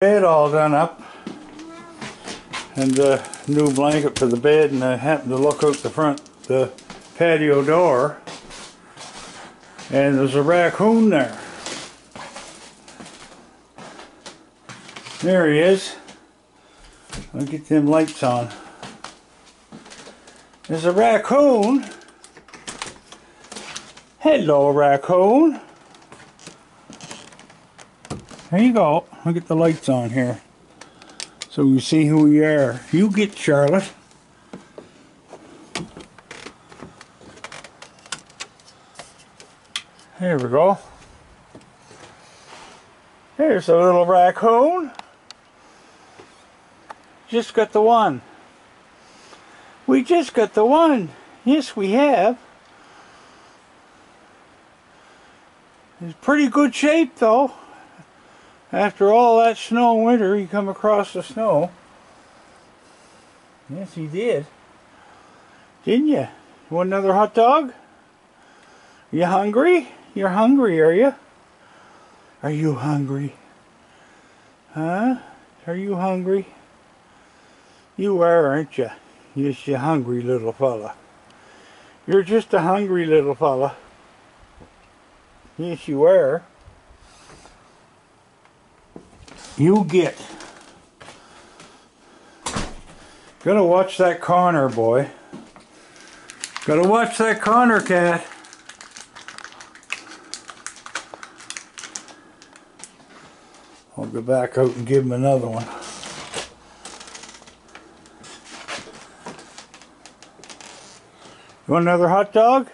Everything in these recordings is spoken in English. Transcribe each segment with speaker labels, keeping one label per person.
Speaker 1: bed all done up and the new blanket for the bed and I happened to look out the front the patio door and there's a raccoon there. There he is. I'll get them lights on. There's a raccoon. Hello raccoon there you go. I'll get the lights on here. So we see who we are. You get Charlotte. There we go. There's a little raccoon. Just got the one. We just got the one. Yes, we have. It's pretty good shape though. After all that snow winter, he come across the snow. Yes, he did. Didn't you? You want another hot dog? You hungry? You're hungry, are you? Are you hungry? Huh? Are you hungry? You are, aren't you? Yes, you hungry little fella. You're just a hungry little fella. Yes, you are. You get. Gotta watch that corner, boy. Gotta watch that corner, cat. I'll go back out and give him another one. You want another hot dog?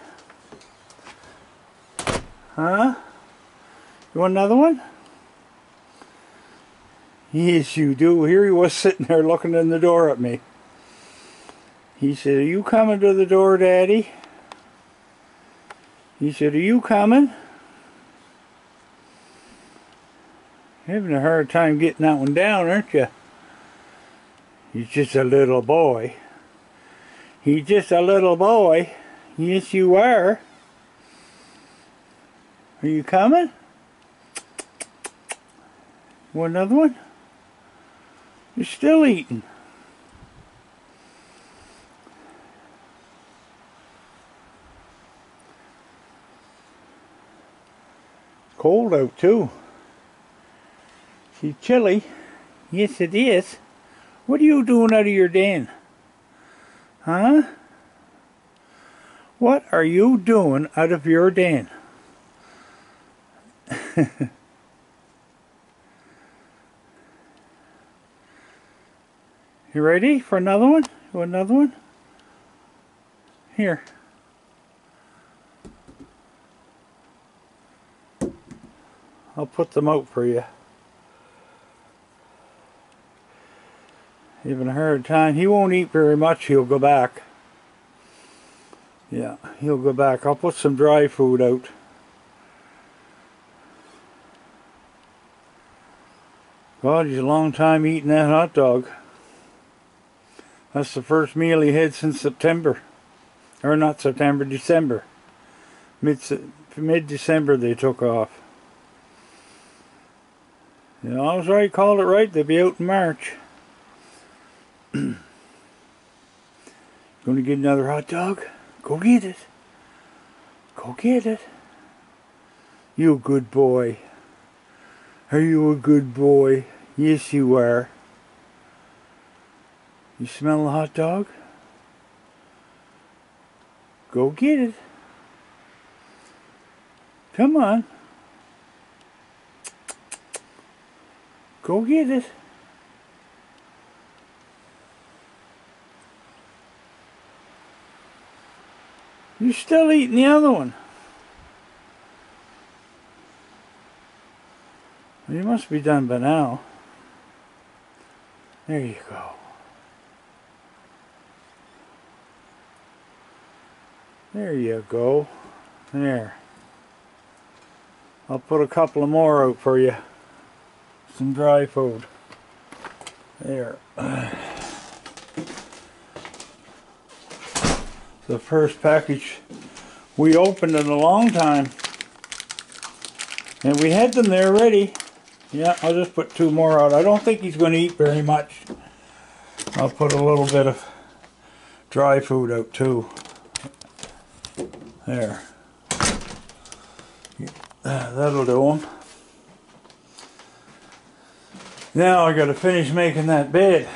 Speaker 1: Huh? You want another one? Yes, you do. Here he was sitting there looking in the door at me. He said, are you coming to the door, Daddy? He said, are you coming? Having a hard time getting that one down, aren't you? He's just a little boy. He's just a little boy. Yes, you are. Are you coming? Want another one? You're still eating. It's Cold out too. See chilly. Yes it is. What are you doing out of your den? Huh? What are you doing out of your den? You ready for another one? Another one? Here. I'll put them out for you. Even a hard time. He won't eat very much. He'll go back. Yeah, he'll go back. I'll put some dry food out. God, he's a long time eating that hot dog. That's the first meal he had since September. Or not September, December. Mid mid December they took off. Yeah, I was right, called it right. They'll be out in March. Going to get another hot dog? Go get it. Go get it. You good boy. Are you a good boy? Yes, you are. You smell a hot dog? Go get it. Come on. Go get it. You're still eating the other one. You must be done by now. There you go. There you go. There. I'll put a couple of more out for you. Some dry food. There. The first package we opened in a long time. And we had them there ready. Yeah, I'll just put two more out. I don't think he's going to eat very much. I'll put a little bit of dry food out too. There. That'll do them. Now I gotta finish making that bed.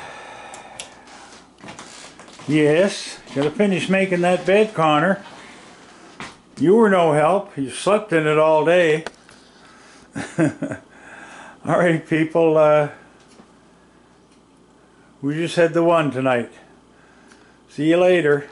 Speaker 1: Yes, gotta finish making that bed, Connor. You were no help. You slept in it all day. all right, people. Uh, we just had the one tonight. See you later.